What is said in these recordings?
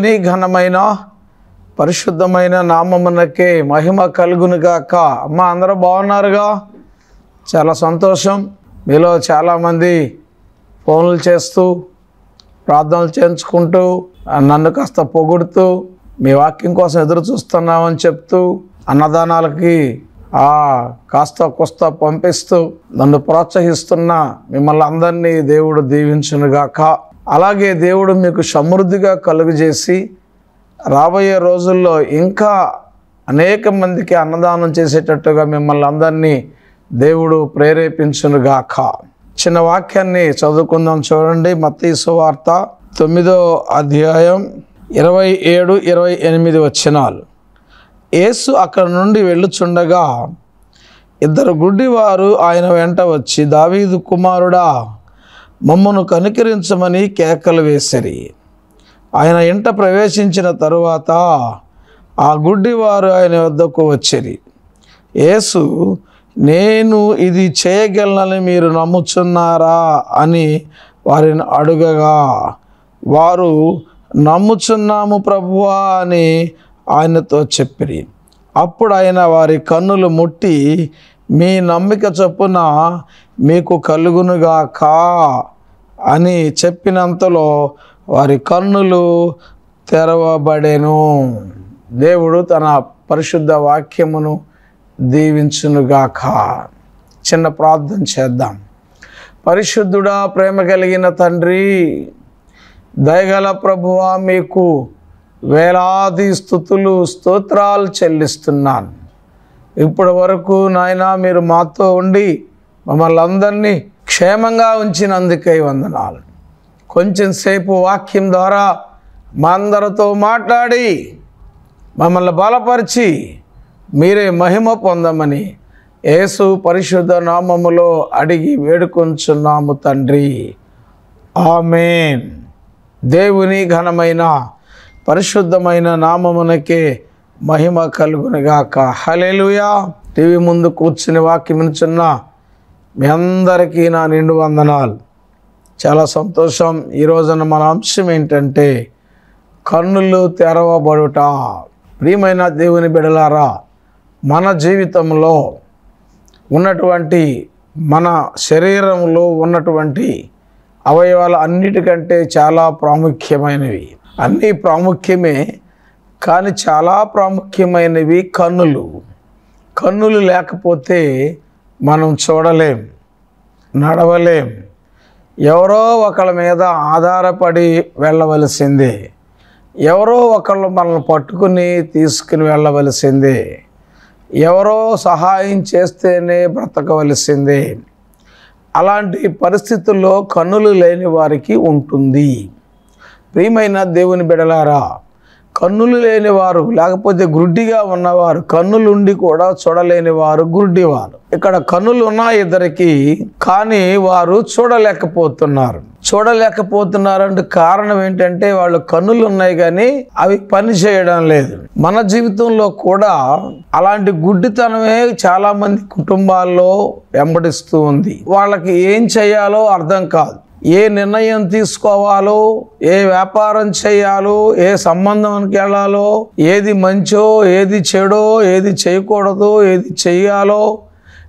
దేవుని ఘనమైన పరిశుద్ధమైన నామమునకే మహిమ కలుగునుగాక అమ్మ అందరూ బాగున్నారుగా? చాలా సంతోషం. మీలో చాలామంది ఫోన్లు చేస్తూ ప్రార్థనలు చేయించుకుంటూ నన్ను కాస్త పొగుడుతూ మీ వాక్యం కోసం ఎదురు చూస్తున్నామని చెప్తూ అన్నదానాలకి ఆ కాస్త కొస్త పంపిస్తూ నన్ను ప్రోత్సహిస్తున్న మిమ్మల్ని అందరినీ దేవుడు దీవించునుగాక అలాగే దేవుడు మీకు సమృద్ధిగా కలుగజేసి రాబోయే రోజుల్లో ఇంకా అనేక మందికి అన్నదానం చేసేటట్టుగా మిమ్మల్ని అందరినీ దేవుడు ప్రేరేపించునుగాక. చిన్న వాక్యాన్ని చదువుకుందాం చూడండి. మత్తయి సువార్త తొమ్మిదో అధ్యాయం ఇరవై ఏడు ఇరవై ఎనిమిది వచ్చినాలు యేసు అక్కడ నుండి వెళ్ళుచుండగా ఇద్దరు గుడ్డివారు ఆయన వెంట వచ్చి దావీదు కుమారుడా మమ్మను కనికరించమని కేకలు వేసిరి. ఆయన ఇంట ప్రవేశించిన తరువాత ఆ గుడ్డివారు ఆయన వద్దకు వచ్చిరి. యేసు నేను ఇది చేయగలనని మీరు నమ్ముచున్నారా? అని వారిని అడుగగా వారు నమ్ముచున్నాము ప్రభువా అని ఆయనతో చెప్పిరి. అప్పుడు ఆయన వారి కన్నులు ముట్టి మీ నమ్మిక చొప్పున మీకు కలుగునుగాక అని చెప్పినంతలో వారి కన్నులు తెరవబడెను. దేవుడు తన పరిశుద్ధ వాక్యమును దీవించునుగాక చిన్న ప్రార్థన చేద్దాం. పరిశుద్ధుడా ప్రేమ కలిగిన తండ్రి దయగల ప్రభువా మీకు వేలాది స్థుతులు స్తోత్రాలు చెల్లిస్తున్నాను. ఇప్పటి వరకు నాయన మీరు మాతో ఉండి మమ్మల్ని అందరినీ క్షేమంగా ఉంచినందుకై వందనాలు. కొంచెం సేపు వాక్యం ద్వారా మా అందరితో మాట్లాడి మమ్మల్ని బలపరిచి మీరే మహిమ పొందమని యేసు పరిశుద్ధ నామములో అడిగి వేడుకొంచున్నాము తండ్రి. ఆమెన్. దేవుని ఘనమైన పరిశుద్ధమైన నామమునకే మహిమ కలుగునిగాక. హలేలుయా టీవీ ముందు కూర్చుని వాక్యం వినుచున్న మీ అందరికీ నా నిండు వందనాలు. చాలా సంతోషం. ఈ రోజున మన అంశం ఏంటంటే కన్నులు తెరవబడుట. ప్రియమైన దేవుని బిడలారా మన జీవితంలో ఉన్నటువంటి మన శరీరంలో ఉన్నటువంటి అవయవాలు అన్నిటికంటే చాలా ప్రాముఖ్యమైనవి. అన్నీ ప్రాముఖ్యమే కానీ చాలా ప్రాముఖ్యమైనవి కన్నులు. కన్నులు లేకపోతే మనం చూడలేం నడవలేం. ఎవరో ఒకళ్ళ మీద ఆధారపడి వెళ్ళవలసిందే. ఎవరో ఒకళ్ళు మనల్ని పట్టుకుని తీసుకుని వెళ్ళవలసిందే. ఎవరో సహాయం చేస్తేనే బ్రతకవలసిందే. అలాంటి పరిస్థితుల్లో కన్నులు లేని వారికి ఉంటుంది. ప్రియమైన దేవుని బిడలారా కన్నులు లేనివారు లేకపోతే గుడ్డిగా ఉన్నవారు కన్నులుండి కూడా చూడలేని వారు గుడ్డివారు ఇక్కడ కన్నులు ఉన్నాయి ఇద్దరికి కానీ వారు చూడలేకపోతున్నారు. చూడలేకపోతున్నారంటే కారణం ఏంటంటే వాళ్ళు కన్నులు ఉన్నాయి కానీ అవి పని చేయడం లేదు. మన జీవితంలో కూడా అలాంటి గుడ్డితనమే చాలా మంది కుటుంబాల్లో వెంబడిస్తూ ఉంది. వాళ్ళకి ఏం చేయాలో అర్థం కాదు. ఏ నిర్ణయం తీసుకోవాలో ఏ వ్యాపారం చేయాలో ఏ సంబంధానికి వెళ్ళాలో ఏది మంచో ఏది చెడో ఏది చేయకూడదు ఏది చేయాలో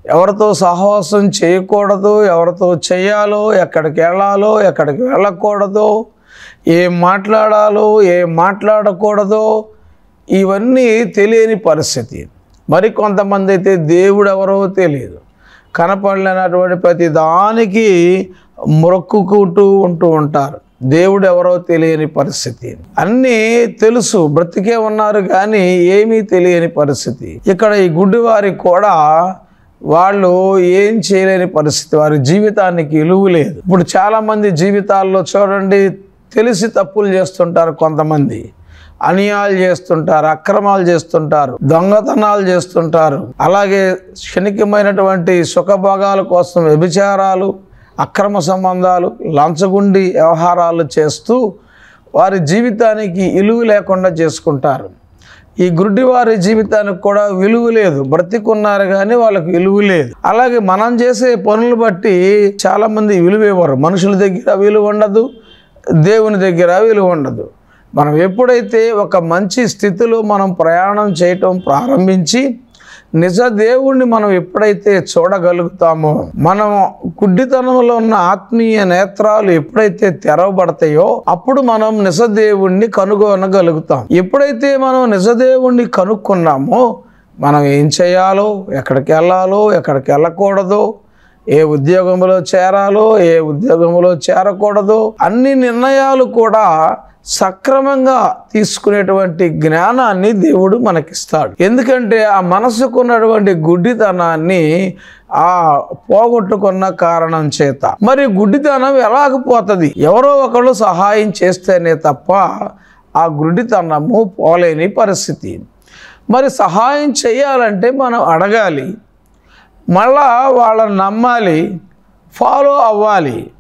ఎవరితో సహవాసం చేయకూడదు ఎవరితో చేయాలో ఎక్కడికి వెళ్ళాలో ఎక్కడికి వెళ్ళకూడదు ఏం మాట్లాడాలో ఏం మాట్లాడకూడదో ఇవన్నీ తెలియని పరిస్థితి. మరి కొంతమంది అయితే దేవుడు ఎవరో తెలియదు. కనపడలేనటువంటి ప్రతి దానికి మొక్కుకుంటూ ఉంటూ ఉంటారు. దేవుడు ఎవరో తెలియని పరిస్థితి. అన్నీ తెలుసు బ్రతికే ఉన్నారు కానీ ఏమీ తెలియని పరిస్థితి. ఇక్కడ ఈ గుడ్డివారికి కూడా వాళ్ళు ఏం చేయలేని పరిస్థితి. వారి జీవితానికి ఇలువ లేదు. ఇప్పుడు చాలామంది జీవితాల్లో చూడండి తెలిసి తప్పులు చేస్తుంటారు కొంతమంది. అన్యాయాలు చేస్తుంటారు అక్రమాలు చేస్తుంటారు దొంగతనాలు చేస్తుంటారు. అలాగే క్షణికమైనటువంటి సుఖభోగాల కోసం వ్యభిచారాలు అక్రమ సంబంధాలు లంచగుండి వ్యవహారాలు చేస్తూ వారి జీవితానికి విలువ లేకుండా చేసుకుంటారు. ఈ గుడ్డివారి జీవితానికి కూడా విలువ లేదు. బ్రతికున్నారు కానీ వాళ్ళకి విలువ లేదు. అలాగే మనం చేసే పనులు బట్టి చాలామంది విలువ ఇవ్వరు. మనుషుల దగ్గర విలువ ఉండదు దేవుని దగ్గర విలువ ఉండదు. మనం ఎప్పుడైతే ఒక మంచి స్థితిలో మనం ప్రయాణం చేయటం ప్రారంభించి నిజ దేవుణ్ణి మనం ఎప్పుడైతే చూడగలుగుతామో మనం గుడ్డితనంలో ఉన్న ఆత్మీయ నేత్రాలు ఎప్పుడైతే తెరవబడతాయో అప్పుడు మనం నిజ దేవుణ్ణి కనుగొనగలుగుతాం. ఎప్పుడైతే మనం నిజ దేవుణ్ణి కనుక్కున్నామో మనం ఏం చేయాలో ఎక్కడికి వెళ్ళాలో ఎక్కడికి వెళ్ళకూడదో ఏ ఉద్యోగంలో చేరాలో ఏ ఉద్యోగంలో చేరకూడదో అన్ని నిర్ణయాలు కూడా సక్రమంగా తీసుకునేటువంటి జ్ఞానాన్ని దేవుడు మనకిస్తాడు. ఎందుకంటే ఆ మనసుకున్నటువంటి గుడ్డితనాన్ని ఆ పోగొట్టుకున్న కారణం చేత. మరి గుడ్డితనం ఎలాగపోతుంది ఎవరో ఒకళ్ళు సహాయం చేస్తేనే తప్ప ఆ గుడ్డితనము పోలేని పరిస్థితి. మరి సహాయం చేయాలంటే మనం అడగాలి. మళ్ళా వాళ్ళని నమ్మాలి. ఫాలో అవ్వాలి.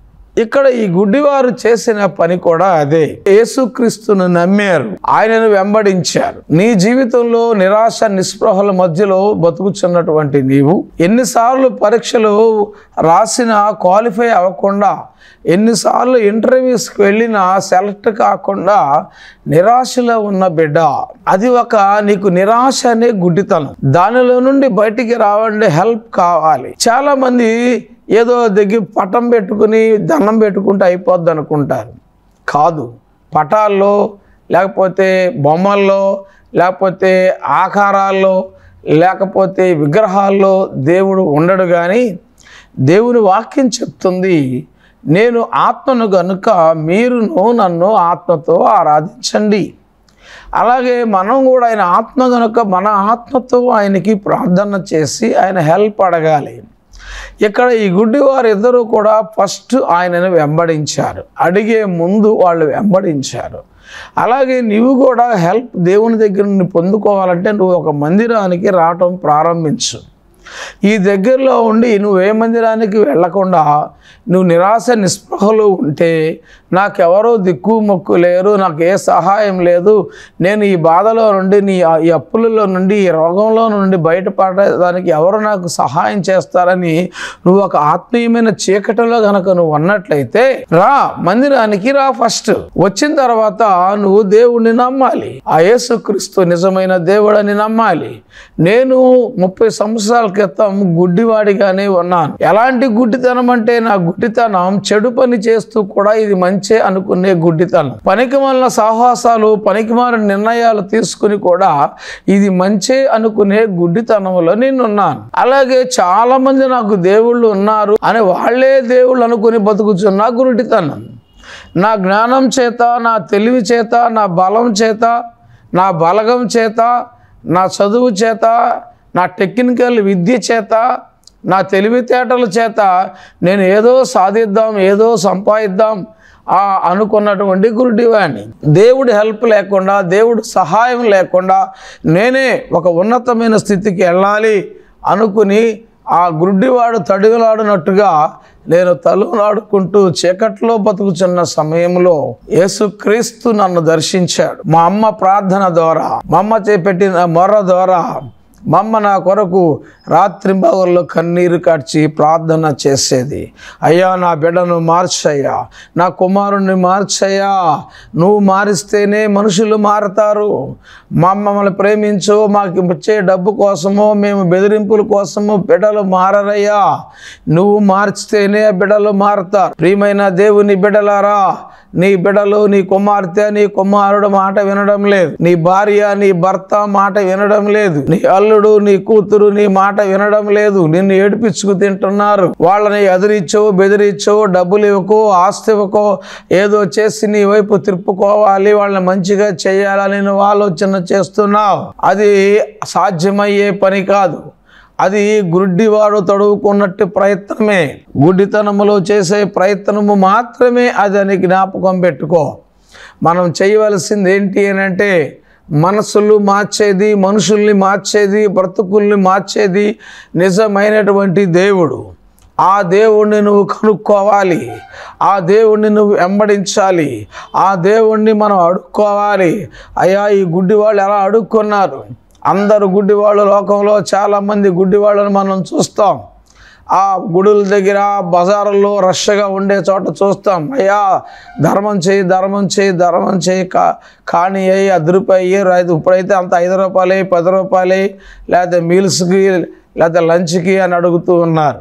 ఇక్కడ ఈ గుడ్డివారు చేసిన పని కూడా అదే. యేసుక్రీస్తును నమ్మారు. ఆయనను వెంబడించారు. నీ జీవితంలో నిరాశ నిస్పృహల మధ్యలో బతుకుచున్నటువంటి నీవు ఎన్నిసార్లు పరీక్షలు రాసిన క్వాలిఫై అవ్వకుండా ఎన్నిసార్లు ఇంటర్వ్యూస్కి వెళ్ళినా సెలెక్ట్ కాకుండా నిరాశలో ఉన్న బిడ్డ. అది ఒక నీకు నిరాశ అనే గుడ్డితనం. దానిలో నుండి బయటికి రావాలంటే హెల్ప్ కావాలి. చాలా మంది ఏదో దగ్గర పటం పెట్టుకుని దండం పెట్టుకుంటే అయిపోద్ది అనుకుంటారు. కాదు పటాల్లో లేకపోతే బొమ్మల్లో లేకపోతే ఆకారాల్లో లేకపోతే విగ్రహాల్లో దేవుడు ఉండడు కానీ దేవుని వాక్యం చెప్తుంది నేను ఆత్మను గనుక మీరును నన్ను ఆత్మతో ఆరాధించండి. అలాగే మనం కూడా ఆయన ఆత్మ గనుక మన ఆత్మతో ఆయనకి ప్రార్థన చేసి ఆయన హెల్ప్ అడగాలి. ఇక్కడ ఈ గుడ్డివారు ఇద్దరు కూడా ఫస్ట్ ఆయనను వెంబడించారు. అడిగే ముందు వాళ్ళు వెంబడించారు. అలాగే నువ్వు కూడా హెల్ప్ దేవుని దగ్గర నుండి పొందుకోవాలంటే నువ్వు ఒక మందిరానికి రావటం ప్రారంభించు. ఈ దగ్గరలో ఉండి నువ్వు ఏ మందిరానికి వెళ్ళకుండా నువ్వు నిరాశ నిస్పృహలు ఉంటే నాకెవరో దిక్కు మొక్కు లేరు నాకు ఏ సహాయం లేదు. నేను ఈ బాధలో నుండి నీ ఈ అప్పులలో నుండి ఈ రోగంలో నుండి బయటపడడానికి ఎవరు నాకు సహాయం చేస్తారని నువ్వు ఒక ఆత్మీయమైన చీకటిలో గనక నువ్వు ఉన్నట్లయితే రా మందిరానికి రా ఫస్ట్. వచ్చిన తర్వాత నువ్వు దేవుణ్ణి నమ్మాలి. ఆ యేసుక్రీస్తు నిజమైన దేవుడని నమ్మాలి. నేను ముప్పై సంవత్సరాల క్రితం గుడ్డివాడిగానే ఉన్నాను. ఎలాంటి గుడ్డితనం అంటే నా గుడ్డితనం చెడు పని చేస్తూ కూడా ఇది మంచే అనుకునే గుడ్డితనం. పనికి మాలిన సాహసాలు పనికి మారిన నిర్ణయాలు తీసుకుని కూడా ఇది మంచే అనుకునే గుడ్డితనంలో నేనున్నాను. అలాగే చాలా మంది నాకు దేవుళ్ళు ఉన్నారు అని వాళ్ళే దేవుళ్ళు అనుకుని బతుకుతున్న గుడ్డితనం. నా జ్ఞానం చేత నా తెలివి చేత నా బలం చేత నా బలగం చేత నా చదువు చేత నా టెక్నికల్ విద్య చేత నా తెలివితేటల చేత నేను ఏదో సాధిద్దాం ఏదో సంపాదిద్దాం అనుకున్నటువంటి అనుకున్నటువంటి గురుడివాణ్ణి దేవుడి హెల్ప్ లేకుండా దేవుడు సహాయం లేకుండా నేనే ఒక ఉన్నతమైన స్థితికి వెళ్ళాలి అనుకుని ఆ గుడ్డివాడు తడివిలాడినట్టుగా నేను తలునాడుకుంటూ చీకట్లో బతుకుచున్న సమయంలో యేసుక్రీస్తు నన్ను దర్శించాడు. మా అమ్మ ప్రార్థన ద్వారా మా అమ్మ చేపెట్టిన మొర్ర ద్వారా మమ్మ నా కొరకు రాత్రింబగల్లో కన్నీరు కార్చి ప్రార్థన చేసేది. అయ్యా నా బిడ్డను మార్చయ్యా. నా కుమారుణ్ణి మార్చయ్యా. నువ్వు మారిస్తేనే మనుషులు మారతారు. మా మమ్మల్ని ప్రేమించు మాకు ఇచ్చే డబ్బు కోసమో మేము బెదిరింపుల కోసమో బిడ్డలు మారరయ్యా. నువ్వు మార్చితేనే బిడ్డలు మారతారు. ప్రియమైన దేవుని బిడ్డలారా నీ బిడ్డలు నీ కుమార్తె నీ కుమారుడు మాట వినడం లేదు. నీ భార్య నీ భర్త మాట వినడం లేదు. నీ అల్లు అల్లుడు నీ కూతురు నీ మాట వినడం లేదు. నిన్ను ఏడిపించుకు తింటున్నారు. వాళ్ళని ఎదిరించో బెదిరించో డబ్బులు ఇవ్వకో ఆస్తి ఇవ్వకో. ఏదో చేసి నీ వైపు తిప్పుకోవాలి. వాళ్ళని మంచిగా చేయాలని నువ్వు ఆలోచన చేస్తున్నావు. అది సాధ్యమయ్యే పని కాదు. అది గుడ్డివాడు తడువుకున్నట్టు ప్రయత్నమే. గుడ్డితనములో చేసే ప్రయత్నము మాత్రమే అది అని జ్ఞాపకం పెట్టుకో. మనం చేయవలసింది ఏంటి అని అంటే మనసులు మార్చేది మనుషుల్ని మార్చేది బ్రతుకుల్ని మార్చేది నిజమైనటువంటి దేవుడు. ఆ దేవుణ్ణి నువ్వు కనుక్కోవాలి. ఆ దేవుణ్ణి నువ్వు వెంబడించాలి. ఆ దేవుణ్ణి మనం అడుక్కోవాలి. అయ్యా ఈ గుడ్డి వాళ్ళు ఎలా అడుక్కున్నారు? అందరు గుడ్డివాళ్ళు లోకంలో చాలామంది గుడ్డివాళ్ళని మనం చూస్తాం. ఆ గుడుల దగ్గర బజారుల్లో రష్గా ఉండే చోట చూస్తాం. అయ్యా ధర్మం చేయి ధర్మం చేయి ధర్మం చేయి కా కానీ అయ్యి అర్ధ రూపాయి రైతు ఇప్పుడైతే అంత ఐదు రూపాయలు పది రూపాయలు లేకపోతే మీల్స్కి లేకపోతే లంచ్కి అని అడుగుతూ ఉన్నారు.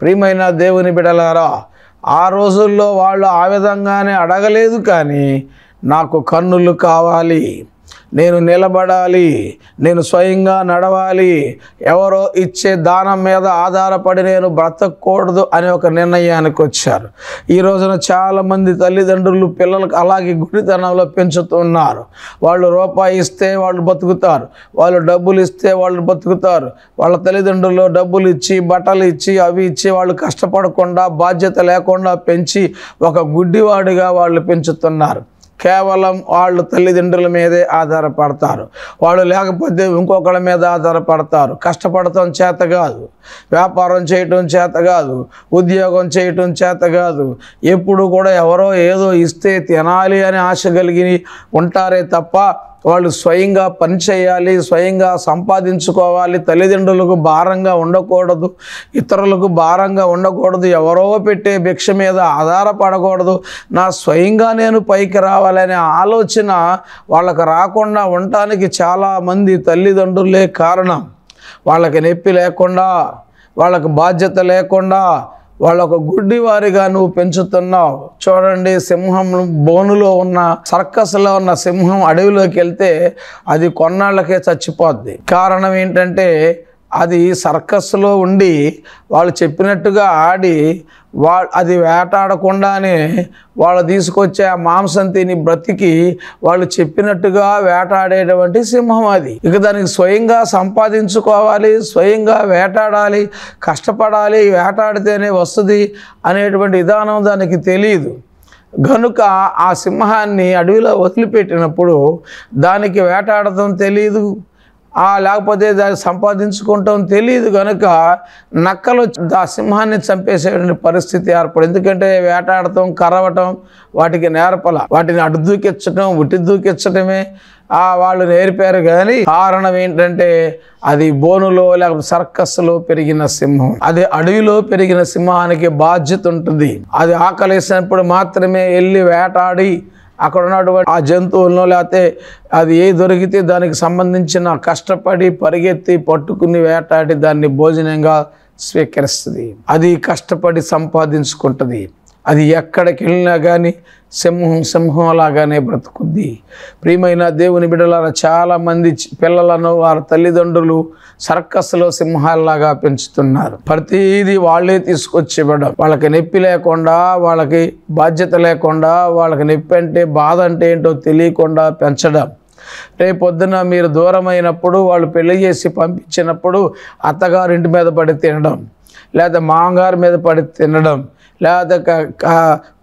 ప్రియమైన దేవుని బిడలారా ఆ రోజుల్లో వాళ్ళు ఆ విధంగానే అడగలేదు కానీ నాకు కన్నులు కావాలి. నేను నిలబడాలి నేను స్వయంగా నడవాలి. ఎవరో ఇచ్చే దానం మీద ఆధారపడి నేను బ్రతకూడదు అనే ఒక నిర్ణయానికి వచ్చారు. ఈ రోజున చాలామంది తల్లిదండ్రులు పిల్లలకు అలాగే గుడితనంలో పెంచుతున్నారు. వాళ్ళు రూపాయి ఇస్తే వాళ్ళు బతుకుతారు వాళ్ళు డబ్బులు ఇస్తే వాళ్ళు బతుకుతారు. వాళ్ళ తల్లిదండ్రులు డబ్బులు ఇచ్చి బట్టలు ఇచ్చి అవి ఇచ్చి వాళ్ళు కష్టపడకుండా బాధ్యత లేకుండా పెంచి ఒక గుడ్డివాడిగా వాళ్ళు పెంచుతున్నారు. కేవలం వాళ్ళు తల్లిదండ్రుల మీదే ఆధారపడతారు. వాళ్ళు లేకపోతే ఇంకొకళ్ళ మీద ఆధారపడతారు. కష్టపడటం చేత కాదు. వ్యాపారం చేయటం చేత కాదు. ఉద్యోగం చేయటం చేత కాదు. ఎప్పుడు కూడా ఎవరో ఏదో ఇస్తే తినాలి అని ఆశ కలిగి ఉంటారే తప్ప వాళ్ళు స్వయంగా పని చేయాలి స్వయంగా సంపాదించుకోవాలి తల్లిదండ్రులకు భారంగా ఉండకూడదు ఇతరులకు భారంగా ఉండకూడదు ఎవరో పెట్టే భిక్ష మీద ఆధారపడకూడదు. నా స్వయంగా నేను పైకి రావాలనే ఆలోచన వాళ్ళకి రాకుండా ఉండటానికి చాలామంది తల్లిదండ్రులే కారణం. వాళ్ళకి నొప్పి లేకుండా వాళ్ళకి బాధ్యత లేకుండా వాళ్ళ ఒక గుడ్డివారిగా నువ్వు పెంచుతున్నావు. చూడండి సింహం బోనులో ఉన్న సర్కస్లో ఉన్న సింహం అడవిలోకి వెళ్తే అది కొన్నాళ్ళకే చచ్చిపోద్ది. కారణం ఏంటంటే అది సర్కస్లో ఉండి వాళ్ళు చెప్పినట్టుగా ఆడి వా అది వేటాడకుండానే వాళ్ళు తీసుకొచ్చే ఆ మాంసం తిని బ్రతికి వాళ్ళు చెప్పినట్టుగా వేటాడేటువంటి సింహం అది. ఇక దానికి స్వయంగా సంపాదించుకోవాలి స్వయంగా వేటాడాలి కష్టపడాలి వేటాడితేనే వస్తుంది అనేటువంటి విధానం దానికి తెలియదు గనుక ఆ సింహాన్ని అడవిలో వదిలిపెట్టినప్పుడు దానికి వేటాడటం తెలియదు లేకపోతే దాన్ని సంపాదించుకుంటాం తెలియదు కనుక నక్కలు ఆ సింహాన్ని చంపేసేటువంటి పరిస్థితి ఏర్పడు ఎందుకంటే వేటాడటం కరవటం వాటికి నేర్పల. వాటిని అటు దూకించటం ఉట్టి దూకించటమే. ఆ వాళ్ళు నేర్పారు కానీ కారణం ఏంటంటే అది బోనులో లేకపోతే సర్కస్లో పెరిగిన సింహం. అది అడవిలో పెరిగిన సింహానికి బాధ్యత ఉంటుంది. అది ఆకలేసినప్పుడు మాత్రమే వెళ్ళి వేటాడి అక్కడ ఉన్నటువంటి ఆ జంతువులను లేకపోతే అది ఏ దొరికితే దానికి సంబంధించిన కష్టపడి పరిగెత్తి పట్టుకుని వేటాడి దాన్ని భోజనంగా స్వీకరిస్తుంది. అది కష్టపడి సంపాదించుకుంటుంది. అది ఎక్కడికి వెళ్ళినా కానీ సింహం సింహంలాగానే బ్రతుకుద్ది. ప్రియమైన దేవుని బిడ్డలారా చాలామంది చి- పిల్లలను వారి తల్లిదండ్రులు సర్కస్లో సింహాలలాగా పెంచుతున్నారు. ప్రతిదీ వాళ్ళే తీసుకొచ్చి ఇవ్వడం వాళ్ళకి నొప్పి లేకుండా వాళ్ళకి బాధ్యత లేకుండా వాళ్ళకి నొప్పి అంటే బాధ అంటే ఏంటో తెలియకుండా పెంచడం. రేపొద్దున మీరు దూరమైనప్పుడు వాళ్ళు పెళ్ళి చేసి పంపించినప్పుడు అత్తగారింటి మీద పడి తినడం లేదా మామగారి మీద పడి తినడం లేదా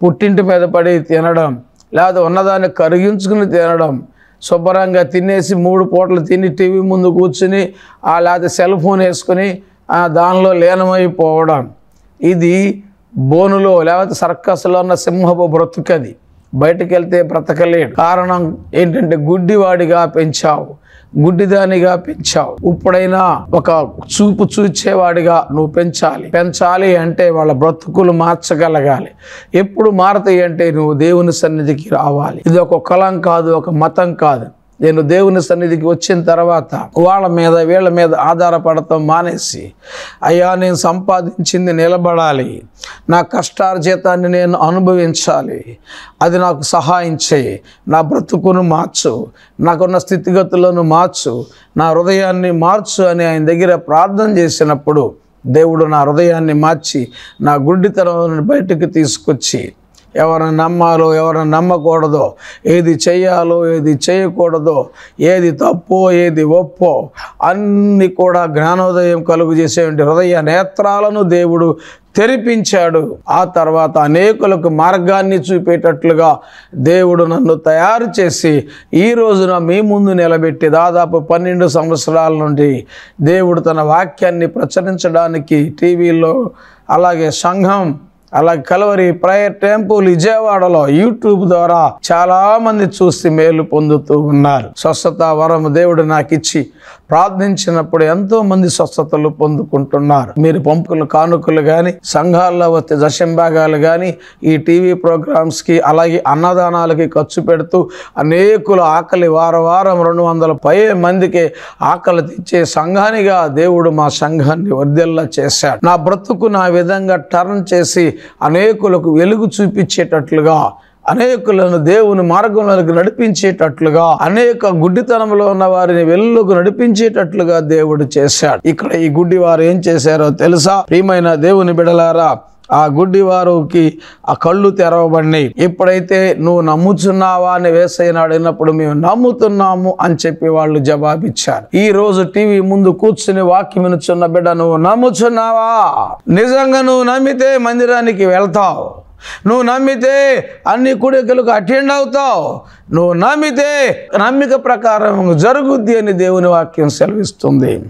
పుట్టింటి మీద పడి తినడం లేదా ఉన్నదాన్ని కరిగించుకుని తినడం శుభ్రంగా తినేసి మూడు పూటలు తిని టీవీ ముందు కూర్చుని లేకపోతే సెల్ ఫోన్ వేసుకుని దానిలో లీనమైపోవడం. ఇది బోనులో లేకపోతే సర్కస్లో ఉన్న సింహపు బ్రతుకది. బయటకు వెళ్తే బ్రతకలేడు. కారణం ఏంటంటే గుడ్డివాడిగా పెంచావు. గుడ్డిదానిగా పెంచావు. ఇప్పుడైనా ఒక చూపు చూచేవాడిగా నువ్వు పెంచాలి. పెంచాలి అంటే వాళ్ళ బ్రతుకులు మార్చగలగాలి. ఎప్పుడు మారతాయి అంటే నువ్వు దేవుని సన్నిధికి రావాలి. ఇది ఒక కులం కాదు ఒక మతం కాదు. నేను దేవుని సన్నిధికి వచ్చిన తర్వాత వాళ్ళ మీద వీళ్ళ మీద ఆధారపడటం మానేసి అయ్యా నేను సంపాదించింది నిలబడాలి. నా కష్టార్జితాన్ని నేను అనుభవించాలి. అది నాకు సహాయం చేయి. నా బ్రతుకును మార్చు. నాకున్న స్థితిగతులను మార్చు. నా హృదయాన్ని మార్చు అని ఆయన దగ్గర ప్రార్థన చేసినప్పుడు దేవుడు నా హృదయాన్ని మార్చి నా గుడ్డితనం బయటకు తీసుకొచ్చి ఎవరిని నమ్మాలో ఎవరిని నమ్మకూడదో ఏది చేయాలో ఏది చేయకూడదో ఏది తప్పో ఏది ఒప్పో అన్నీ కూడా జ్ఞానోదయం కలుగు చేసేటువంటి హృదయ నేత్రాలను దేవుడు తెరిపించాడు. ఆ తర్వాత అనేకులకు మార్గాన్ని చూపేటట్లుగా దేవుడు నన్ను తయారు చేసి ఈ రోజున మీ ముందు నిలబెట్టి దాదాపు పన్నెండు సంవత్సరాల నుండి దేవుడు తన వాక్యాన్ని ప్రచురించడానికి టీవీలో అలాగే సంఘం అలా కలవరి ప్రయర్ టెంపుల్ విజయవాడలో యూట్యూబ్ ద్వారా చాలా మంది చూసి మేలు పొందుతూ ఉన్నారు. స్వస్థత వరం దేవుడు నాకు ఇచ్చి ప్రార్థించినప్పుడు ఎంతో మంది స్వస్థతలు పొందుకుంటున్నారు. మీరు పంపుకులు కానుకలు కానీ సంఘాల్లో వచ్చే దశంభాగాలు కానీ ఈ టీవీ ప్రోగ్రామ్స్కి అలాగే అన్నదానాలకి ఖర్చు పెడుతూ అనేకులు ఆకలి వారం వారం రెండు వందల పై మందికి ఆకలి తెచ్చే సంఘానిగా దేవుడు మా సంఘాన్ని వర్ధిల్లా చేశాడు. నా బ్రతుకు నా విధంగా టర్న్ చేసి అనేకులకు వెలుగు చూపించేటట్లుగా అనేకులను దేవుని మార్గంలోకి నడిపించేటట్లుగా అనేక గుడ్డితనంలో ఉన్న వారిని వెలుగుకు నడిపించేటట్లుగా దేవుడు చేశాడు. ఇక్కడ ఈ గుడ్డి వారు ఏం చేశారో తెలుసా? ప్రియమైన దేవుని బిడలారా ఆ గుడ్డివారుకి ఆ కళ్ళు తెరవబడినాయి ఎప్పుడైతే నువ్వు నమ్ముచున్నావా అని వేసైన అడిగినప్పుడు మేము నమ్ముతున్నాము అని చెప్పి వాళ్ళు జవాబిచ్చారు. ఈ రోజు టీవీ ముందు కూర్చుని వాక్యం వినుచున్న బిడ్డ నువ్వు నమ్ముచున్నావా? నిజంగా నువ్వు నమ్మితే మందిరానికి వెళ్తావు. నువ్వు నమ్మితే అన్ని కుడికలకు అటెండ్ అవుతావు. నువ్వు నమ్మితే నమ్మిక ప్రకారం జరుగుద్ది అని దేవుని వాక్యం సెలవిస్తుంది.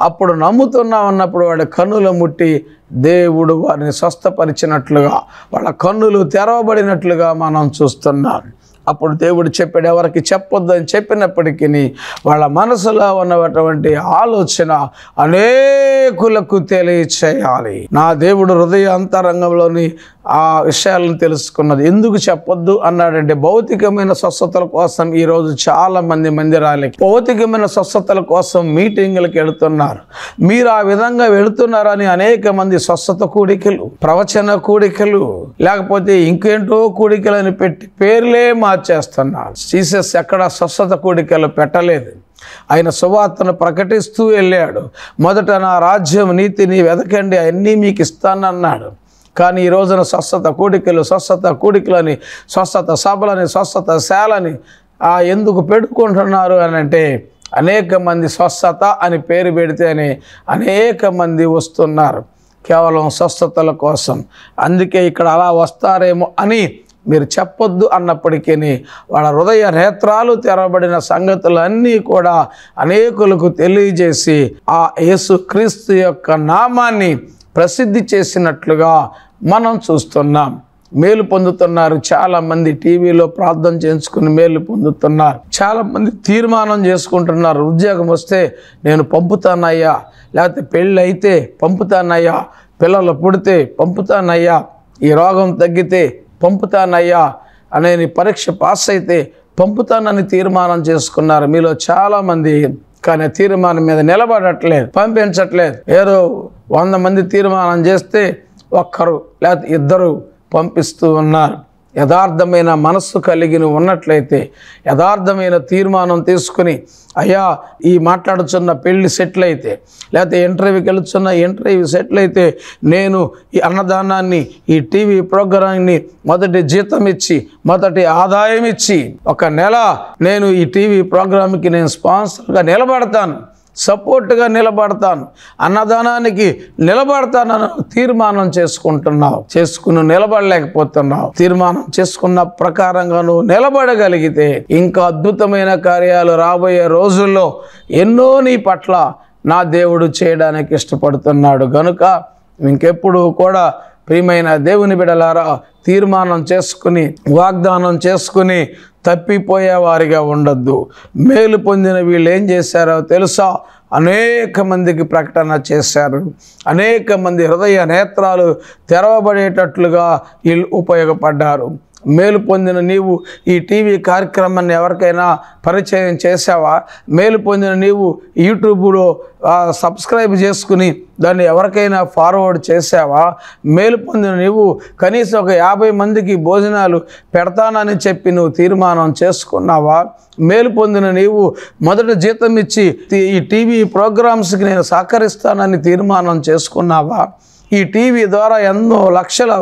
అప్పుడు నమ్ముతున్నావు అన్నప్పుడు వాడు కన్నుల ముట్టి దేవుడు వారిని స్వస్థపరిచినట్లుగా వాళ్ళ కన్నులు తెరవబడినట్లుగా మనం చూస్తున్నాం. అప్పుడు దేవుడు చెప్పాడు ఎవరికి చెప్పొద్దని చెప్పినప్పటికీ వాళ్ళ మనసులో ఉన్నటువంటి ఆలోచన అనేకులకు తెలియచేయాలి. నా దేవుడు హృదయ అంతరంగంలోని ఆ విషయాలను తెలుసుకున్నది. ఎందుకు చెప్పొద్దు అన్నాడంటే భౌతికమైన స్వస్థతల కోసం ఈరోజు చాలామంది చాలా మంది మందిరాలకి భౌతికమైన స్వస్థతల కోసం మీటింగులకు వెళుతున్నారు. మీరు ఆ విధంగా వెళుతున్నారని అనేక మంది స్వస్థత కూడికలు ప్రవచన కూడికలు లేకపోతే ఇంకేంటో కూడికలని పెట్టి పేర్లే మార్చేస్తున్నారు. జీసస్ ఎక్కడ స్వస్థత కూడికలు పెట్టలేదు. ఆయన సువార్తను ప్రకటిస్తూ వెళ్ళాడు. మొదట నా రాజ్యం నీతిని వెదకండి అన్నీ మీకు ఇస్తానన్నాడు. కానీ ఈ రోజున స్వస్థత కూడికలు స్వస్థత కూడికలని స్వస్థత సభలని స్వస్థత శాలని ఆ ఎందుకు పెట్టుకుంటున్నారు అని అంటే అనేక మంది స్వస్థత అని పేరు పెడితేనే అనేక మంది వస్తున్నారు. కేవలం స్వస్థతల కోసం. అందుకే ఇక్కడ అలా వస్తారేమో అని మీరు చెప్పొద్దు అన్నప్పటికీ వాళ్ళ హృదయ నేత్రాలు తెరబడిన సంగతులన్నీ కూడా అనేకులకు తెలియజేసి ఆ యేసుక్రీస్తు యొక్క నామాన్ని ప్రసిద్ధి చేసినట్లుగా మనం చూస్తున్నాం. మేలు పొందుతున్నారు. చాలా మంది టీవీలో ప్రార్థన చేయించుకుని మేలు పొందుతున్నారు. చాలా మంది తీర్మానం చేసుకుంటున్నారు. ఉద్యోగం వస్తే నేను పంపుతానయ్యా. లేకపోతే పెళ్ళి అయితే పంపుతానయ్యా. పిల్లలు పుడితే పంపుతానయ్యా. ఈ రోగం తగ్గితే పంపుతానయ్యా. అనే పరీక్ష పాస్ అయితే పంపుతానని తీర్మానం చేసుకున్నారు. మీలో చాలామంది కానీ తీర్మానం మీద నిలబడట్లేదు పంపించట్లేదు. ఏదో వంద మంది తీర్మానం చేస్తే ఒక్కరు లేకపోతే ఇద్దరు పంపిస్తూ ఉన్నారు. యథార్థమైన మనస్సు కలిగిన ఉన్నట్లయితే యథార్థమైన తీర్మానం తీసుకుని అయ్యా ఈ మాట్లాడుచున్న పెళ్ళి సెటిల్ అయితే లేకపోతే ఇంటర్వ్యూకి వెళుతున్న ఇంటర్వ్యూ సెటిల్ అయితే నేను ఈ అన్నదానాన్ని ఈ టీవీ ప్రోగ్రామ్ని మొదటి జీతం ఇచ్చి మొదటి ఆదాయం ఇచ్చి ఒక నెల నేను ఈ టీవీ ప్రోగ్రామ్కి నేను స్పాన్సర్గా నిలబడతాను. సపోర్ట్గా నిలబడతాను. అన్నదానానికి నిలబడతానని తీర్మానం చేసుకుంటున్నావు. చేసుకుని నిలబడలేకపోతున్నావు. తీర్మానం చేసుకున్న ప్రకారంగా నువ్వు నిలబడగలిగితే ఇంకా అద్భుతమైన కార్యాలు రాబోయే రోజుల్లో ఎన్నో నీ పట్ల నా దేవుడు చేయడానికి ఇష్టపడుతున్నాడు. గనుక ఇంకెప్పుడు కూడా ప్రియమైన దేవుని బిడలారా తీర్మానం చేసుకుని వాగ్దానం చేసుకుని తప్పిపోయేవారిగా ఉండద్దు. ఉండొద్దు మేలు పొందిన వీళ్ళు ఏం చేశారో తెలుసా? అనేక మందికి ప్రకటన చేశారు. అనేక మంది హృదయ నేత్రాలు తెరవబడేటట్లుగా వీళ్ళు ఉపయోగపడ్డారు. మేలు పొందిన నీవు ఈ టీవీ కార్యక్రమాన్ని ఎవరికైనా పరిచయం చేసావా మేలు పొందిన నీవు యూట్యూబ్లో సబ్స్క్రైబ్ చేసుకుని దాన్ని ఎవరికైనా ఫార్వర్డ్ చేసావా మేలు పొందిన నీవు కనీసం ఒక యాభై మందికి భోజనాలు పెడతానని చెప్పి నువ్వు తీర్మానం చేసుకున్నావా? మేలు పొందిన నీవు మొదట జీతం ఇచ్చి ఈ టీవీ ప్రోగ్రామ్స్కి నేను సహకరిస్తానని తీర్మానం చేసుకున్నావా? ఈ టీవీ ద్వారా ఎన్నో లక్షల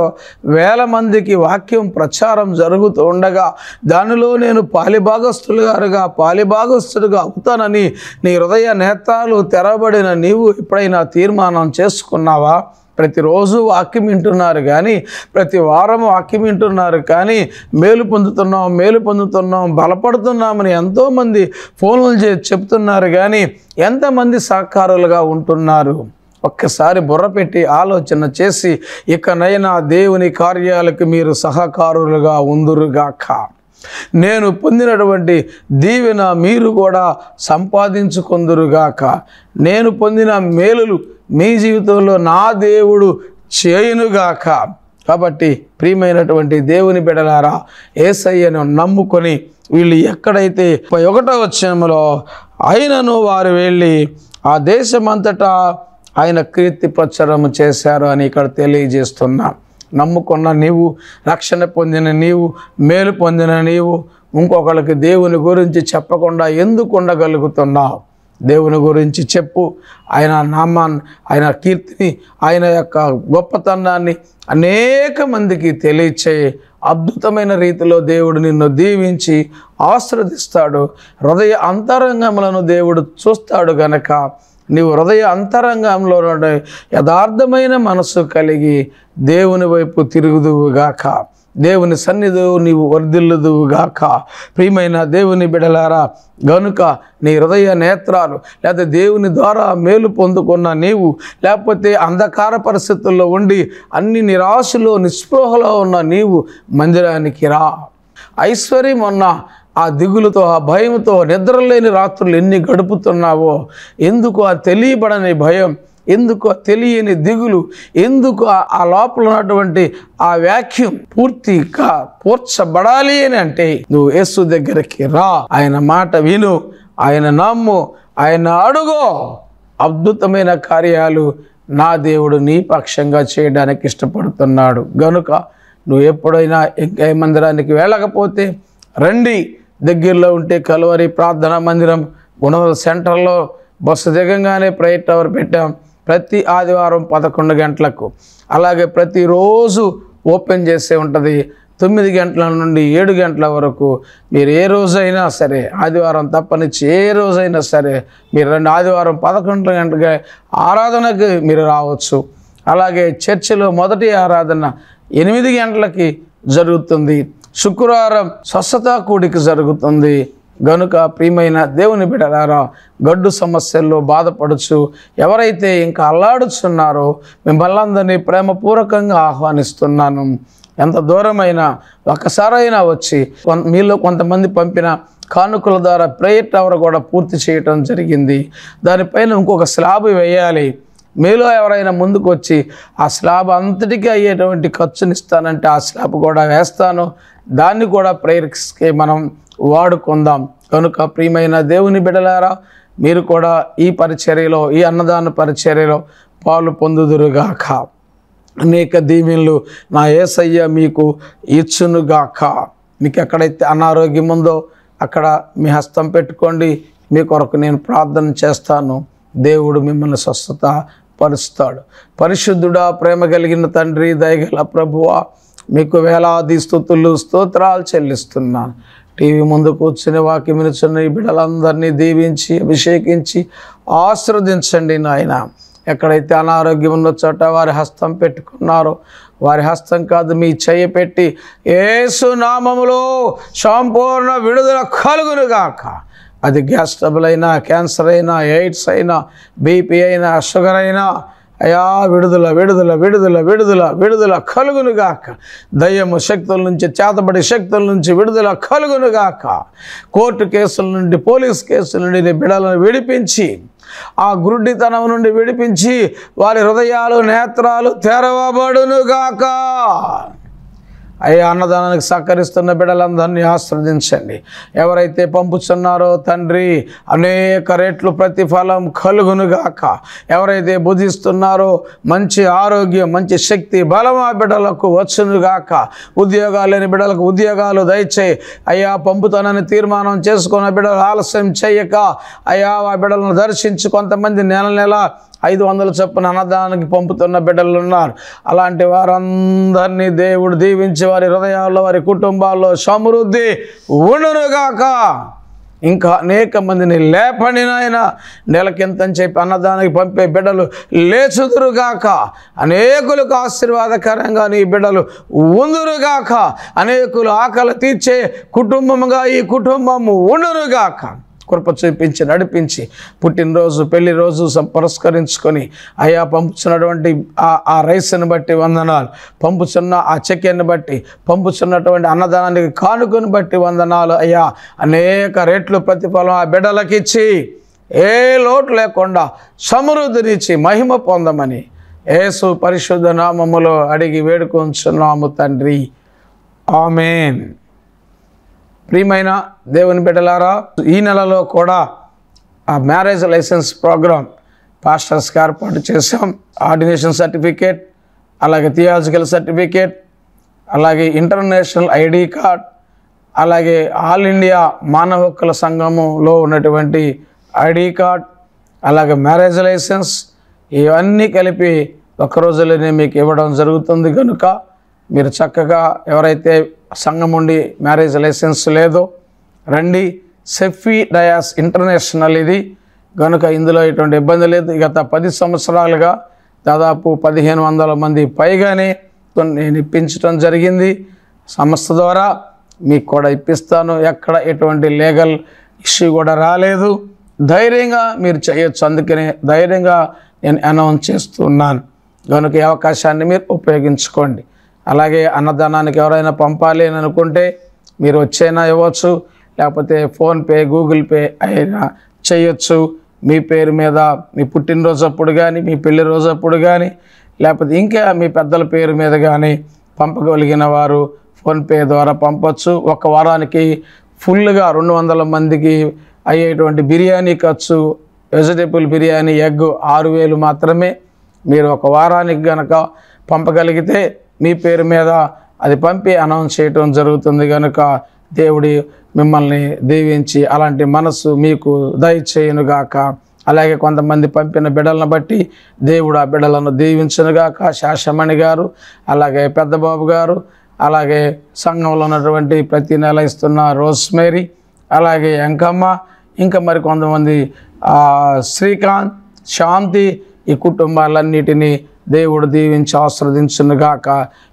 వేల మందికి వాక్యం ప్రచారం జరుగుతూ ఉండగా దానిలో నేను పాలిభాగస్తులుగారుగా పాలిభాగస్తులుగా అవుతానని నీ హృదయ నేత్రాలు తెరబడిన నీవు ఎప్పుడైనా తీర్మానం చేసుకున్నావా? ప్రతిరోజు వాక్యం వింటున్నారు కానీ ప్రతి వారం వాక్యం వింటున్నారు కానీ మేలు పొందుతున్నాం మేలు పొందుతున్నాం బలపడుతున్నామని ఎంతోమంది ఫోన్లు చేసి చెప్తున్నారు కానీ ఎంతమంది సహకారులుగా ఉంటున్నారు? ఒక్కసారి బుర్ర పెట్టి ఆలోచన చేసి ఇకనైనా దేవుని కార్యాలకు మీరు సహకారులుగా ఉందురుగాక. నేను పొందినటువంటి దీవెన మీరు కూడా సంపాదించుకుందురుగాక. నేను పొందిన మేలులు మీ జీవితంలో నా దేవుడు చేయునుగాక. కాబట్టి ప్రియమైనటువంటి దేవుని బిడలారా ఏసయ్యను నమ్ముకొని వీళ్ళు ఎక్కడైతే ఒకటో వచ్చంలో అయినను వారు వెళ్ళి ఆ దేశమంతటా ఆయన కీర్తి ప్రచారం చేశారు అని ఇక్కడ తెలియజేస్తున్నా. నమ్ముకున్న నీవు రక్షణ పొందిన నీవు మేలు పొందిన నీవు ఇంకొకళ్ళకి దేవుని గురించి చెప్పకుండా ఎందుకు ఉండగలుగుతున్నావు? దేవుని గురించి చెప్పు. ఆయన నామాన్ని ఆయన కీర్తిని ఆయన యొక్క గొప్పతనాన్ని అనేక మందికి తెలియచేయి. అద్భుతమైన రీతిలో దేవుడు నిన్ను దీవించి ఆశ్రదిస్తాడు. హృదయ అంతరంగములను దేవుడు చూస్తాడు గనక. నీవు హృదయ అంతరంగంలో యథార్థమైన మనస్సు కలిగి దేవుని వైపు తిరుగుదువుగాక. దేవుని సన్నిధి నీవు వర్ధిల్లుదువుగాక. ప్రియమైన దేవుని బిడలారా గనుక నీ హృదయ నేత్రాలు లేకపోతే దేవుని ద్వారా మేలు పొందుకున్న నీవు లేకపోతే అంధకార పరిస్థితుల్లో ఉండి అన్ని నిరాశలో నిస్పృహలో ఉన్న నీవు మందిరానికి రా. ఐశ్వర్యం ఉన్న ఆ దిగులుతో ఆ భయంతో నిద్రలేని రాత్రులు ఎన్ని గడుపుతున్నావో ఎందుకు ఆ తెలియబడని భయం ఎందుకు ఆ తెలియని దిగులు ఎందుకు ఆ- లోపల ఉన్నటువంటి ఆ వాక్యం పూర్తిగా పూర్చబడాలి అని అంటే నువ్వు యేసు దగ్గరికి రా ఆయన మాట విను ఆయన నమ్ము ఆయన అడుగో. అద్భుతమైన కార్యాలు నా దేవుడు నీ పక్షంగా చేయడానికి ఇష్టపడుతున్నాడు. గనుక నువ్వు ఎప్పుడైనా ఇంకా ఏ మందిరానికి వెళ్ళకపోతే రండి దగ్గరలో ఉంటే కలువరి ప్రార్థనా మందిరం గుణదల సెంటర్లో బస్సు దిగంగానే ప్రేయర్ టవర్ పెట్టాం ప్రతి ఆదివారం పదకొండు గంటలకు. అలాగే ప్రతిరోజు ఓపెన్ చేసే ఉంటుంది తొమ్మిది గంటల నుండి ఏడు గంటల వరకు. మీరు ఏ రోజైనా సరే ఆదివారం తప్పనిచ్చి ఏ రోజైనా సరే మీరు రెండు ఆదివారం పదకొండు గంటగా ఆరాధనకు మీరు రావచ్చు. అలాగే చర్చిలో మొదటి ఆరాధన ఎనిమిది గంటలకి జరుగుతుంది. శుక్రవారం స్వస్థత కూడిక జరుగుతుంది. గనుక ప్రియమైన దేవుని బిడలారా గడ్డు సమస్యల్లో బాధపడుచు ఎవరైతే ఇంకా అల్లాడుచున్నారో మిమ్మల్ని అందరినీ ప్రేమపూర్వకంగా ఆహ్వానిస్తున్నాను. ఎంత దూరమైనా ఒక్కసారైనా వచ్చి మీలో కొంతమంది పంపిన కానుకల ద్వారా ప్రేయర్ టవర్ కూడా పూర్తి చేయటం జరిగింది. దానిపైన ఇంకొక స్లాబ్ వేయాలి. మీలో ఎవరైనా ముందుకు వచ్చి ఆ స్లాబ్ అంతటికీ అయ్యేటువంటి ఖర్చునిస్తానంటే ఆ స్లాబ్ కూడా వేస్తాను. దాన్ని కూడా ప్రేయర్స్కి మనం వాడుకుందాం. కనుక ప్రియమైన దేవుని బిడలారా మీరు కూడా ఈ పరిచర్యలో ఈ అన్నదాన పరిచర్యలో పాలు పొందుదురుగాక. అనేక దీవెనలు నా ఏసయ్య మీకు ఇచ్చునుగాక. మీకు ఎక్కడైతే అనారోగ్యం ఉందో అక్కడ మీ హస్తం పెట్టుకోండి. మీ కొరకు నేను ప్రార్థన చేస్తాను. దేవుడు మిమ్మల్ని స్వస్థత పరుస్తాడు. పరిశుద్ధుడా ప్రేమ కలిగిన తండ్రి దయగల ప్రభువా మీకు వేలాది స్థుతులు స్తోత్రాలు చెల్లిస్తున్నాను టీవీ ముందు కూర్చుని వాకి మినుచున్న ఈ బిడ్డలందరినీ దీవించి అభిషేకించి ఆశ్రవదించండి నాయన. ఎక్కడైతే అనారోగ్యం ఉన్న చోట వారి హస్తం పెట్టుకున్నారో వారి హస్తం కాదు మీ చెయ్యి పెట్టి ఏసు నామములో సంపూర్ణ విడుదల కలుగునుగాక. అది గ్యాస్ ట్రబుల్ అయినా క్యాన్సర్ అయినా ఎయిడ్స్ అయినా బీపీ అయినా షుగర్ అయినా అయా విడుదల విడుదల విడుదల విడుదల విడుదల కలుగునుగాక దయ్యము శక్తుల నుంచి చేతబడి శక్తుల నుంచి విడుదల కలుగునుగాక కోర్టు కేసుల నుండి పోలీస్ కేసుల నుండి నీ బిడలను విడిపించి ఆ గురుడితనం నుండి విడిపించి వారి హృదయాలు నేత్రాలు తెరవబడునుగాక అయ్యా అన్నదానానికి సహకరిస్తున్న బిడ్డలందరినీ ఆస్వాదించండి ఎవరైతే పంపుతున్నారో తండ్రి అనేక రెట్లు ప్రతిఫలం కలుగునుగాక. ఎవరైతే బుధిస్తున్నారో మంచి ఆరోగ్యం మంచి శక్తి బలం ఆ బిడ్డలకు వచ్చునుగాక. ఉద్యోగాలు లేని బిడ్డలకు ఉద్యోగాలు దయచేయి అయ్యా పంపుతానని తీర్మానం చేసుకున్న బిడ్డలు ఆలస్యం చేయక అయ్యా ఆ బిడ్డలను దర్శించి కొంతమంది నెల నెల ఐదు వందల చొప్పున అన్నదానానికి పంపుతున్న బిడ్డలు ఉన్నారు. అలాంటి వారందరినీ దేవుడు దీవించి వారి హృదయాల్లో వారి కుటుంబాల్లో సమృద్ధి ఉండునుగాక. ఇంకా అనేక మందిని లేపని నాయన. నెలకింతని చెప్పి అన్నదానికి పంపే బిడ్డలు లేచుదురుగాక. అనేకులకు ఆశీర్వాదకరంగా నీ బిడ్డలు ఉందురుగాక. అనేకులు ఆకలి తీర్చే కుటుంబముగా ఈ కుటుంబము ఉండునుగాక. కృప చూపించి నడిపించి పుట్టినరోజు పెళ్ళి రోజు పురస్కరించుకొని అయా పంపుతున్నటువంటి ఆ రైస్ని బట్టి వందనాలు. పంపుతున్న ఆ చెక్కెన్ని బట్టి పంపుతున్నటువంటి అన్నదానానికి కానుకను బట్టి వందనాలు అయ్యా. అనేక రేట్లు ప్రతిఫలం ఆ బిడ్డలకి ఇచ్చి ఏ లోటు లేకుండా సమృద్ధినిచ్చి మహిమ పొందమని యేసు పరిశుద్ధ నామములో అడిగి వేడుకొంచున్నాము తండ్రి. ఆమెన్. ప్రియమైన దేవుని బిడ్డలారా ఈ నెలలో కూడా ఆ మ్యారేజ్ లైసెన్స్ ప్రోగ్రామ్ పాస్టర్స్కి ఏర్పాటు చేసాం ఆర్డినేషన్ సర్టిఫికేట్ అలాగే థియాలజికల్ సర్టిఫికేట్ అలాగే ఇంటర్నేషనల్ ఐడి కార్డ్ అలాగే ఆల్ ఇండియా మానవ హక్కుల సంఘములో ఉన్నటువంటి ఐడి కార్డ్ అలాగే మ్యారేజ్ లైసెన్స్ ఇవన్నీ కలిపి ఒక్కరోజులోనే మీకు ఇవ్వడం జరుగుతుంది కనుక మీరు చక్కగా ఎవరైతే సంఘం ఉండి మ్యారేజ్ లైసెన్స్ లేదో రండి. సెఫీ డయాస్ ఇంటర్నేషనల్ ఇది. కనుక ఇందులో ఎటువంటి ఇబ్బంది లేదు. గత పది సంవత్సరాలుగా దాదాపు పదిహేను వందల మంది పైగానే కొన్ని నేను ఇప్పించడం జరిగింది. సంస్థ ద్వారా మీకు కూడా ఇప్పిస్తాను. ఎక్కడ ఎటువంటి లీగల్ ఇష్యూ కూడా రాలేదు. ధైర్యంగా మీరు చేయొచ్చు. అందుకనే ధైర్యంగా నేను అనౌన్స్ చేస్తున్నాను. కనుక ఈ అవకాశాన్ని మీరు ఉపయోగించుకోండి. అలాగే అన్నదానానికి ఎవరైనా పంపాలి అని అనుకుంటే మీరు వచ్చైనా ఇవ్వచ్చు లేకపోతే ఫోన్పే గూగుల్ పే అయినా చేయొచ్చు. మీ పేరు మీద మీ పుట్టినరోజు అప్పుడు కానీ మీ పెళ్ళి రోజు అప్పుడు కానీ లేకపోతే ఇంకా మీ పెద్దల పేరు మీద కానీ పంపగలిగిన వారు ఫోన్పే ద్వారా పంపచ్చు. ఒక వారానికి ఫుల్గా రెండు వందల మందికి అయ్యేటువంటి బిర్యానీ ఖర్చు వెజిటేబుల్ బిర్యానీ ఎగ్ ఆరు వేలు మాత్రమే మీరు ఒక వారానికి గనక పంపగలిగితే మీ పేరు మీద అది పంపి అనౌన్స్ చేయటం జరుగుతుంది కనుక దేవుడి మిమ్మల్ని దీవించి అలాంటి మనస్సు మీకు దయచేయునుగాక. అలాగే కొంతమంది పంపిన బిడ్డలను బట్టి దేవుడు ఆ బిడ్డలను దీవించనుగాక. శాషమణి గారు అలాగే పెద్దబాబు గారు అలాగే సంఘంలో ఉన్నటువంటి ప్రతి నెల ఇస్తున్న రోస్మేరీ అలాగే ఎంకమ్మ ఇంకా మరి కొంతమంది శ్రీకాంత్ శాంతి ఈ కుటుంబాలన్నిటినీ దేవుడు దీవించి ఆస్వాదించునుగాక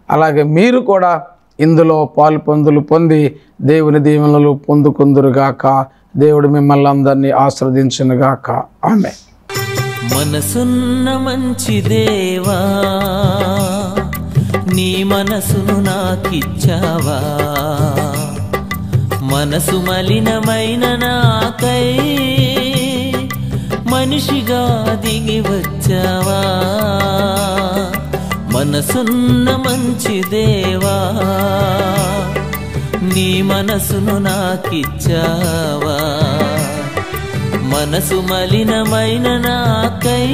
అలాగే మీరు కూడా ఇందులో పాలు పొందులు పొంది దేవుని దీవెనలు పొందుకుందురుగాక. దేవుడు మిమ్మల్ని అందరినీ ఆస్వాదించునుగాక ఆమె మనసున్న మంచి దేవా నీ మనసును నాకిచ్చావా? మనసు మలినమైన నాకై మనిషిగా దిగి వచ్చావా? మనసున్న మంచి దేవా? నీ మనసును నాకిచ్చావా? మనసు మలినమైన నాకై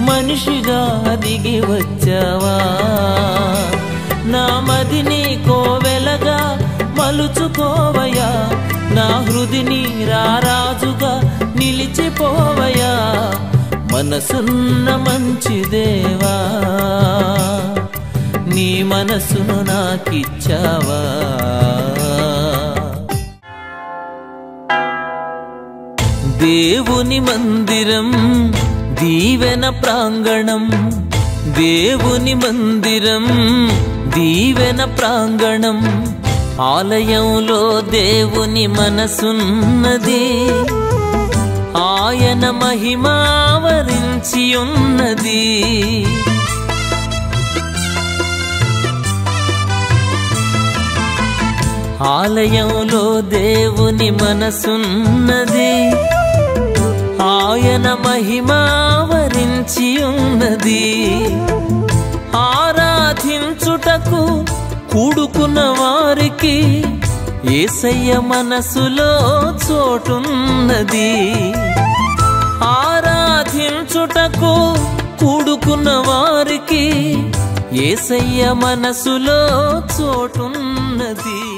మనిషిగా దిగి వచ్చావా? నా మదిని కోవెలగా మలుచుకోవయా? నా హృదిని రారాజుగా నిలిచిపోవయా? మనసున్న మంచి దేవా? నీ మనసును నాకిచ్చావా? దేవుని మందిరం దీవెన ప్రాంగణం. దేవుని మందిరం దీవెన ప్రాంగణం. ఆలయంలో దేవుని మనసున్నది. ఆయన మహిమావరించి ఉన్నది ఆలయంలో దేవుని మనసున్నది. ఆయన మహిమావరించి ఉన్నది ఆరాధించుటకు కూడుకున్న వారికి ఏసయ్య మనసులో చోటున్నది. ఆరాధించుటకు కూడుకున్న వారికి ఏసయ్య మనసులో చోటున్నది.